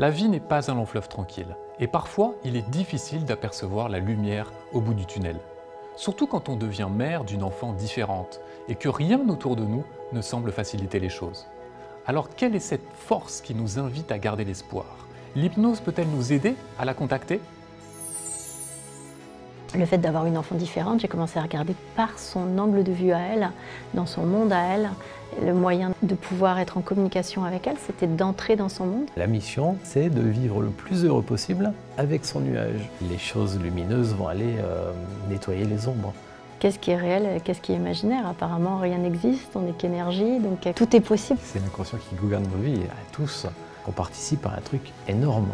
La vie n'est pas un long fleuve tranquille, et parfois il est difficile d'apercevoir la lumière au bout du tunnel. Surtout quand on devient mère d'une enfant différente et que rien autour de nous ne semble faciliter les choses. Alors quelle est cette force qui nous invite à garder l'espoir? L'hypnose peut-elle nous aider à la contacter? Le fait d'avoir une enfant différente, j'ai commencé à regarder par son angle de vue à elle, dans son monde à elle. Le moyen de pouvoir être en communication avec elle, c'était d'entrer dans son monde. La mission, c'est de vivre le plus heureux possible avec son nuage. Les choses lumineuses vont aller euh, nettoyer les ombres. Qu'est-ce qui est réel, qu'est-ce qui est imaginaire? Apparemment, rien n'existe, on n'est qu'énergie, donc tout est possible. C'est l'inconscient qui gouverne nos vies, à tous. On participe à un truc énorme.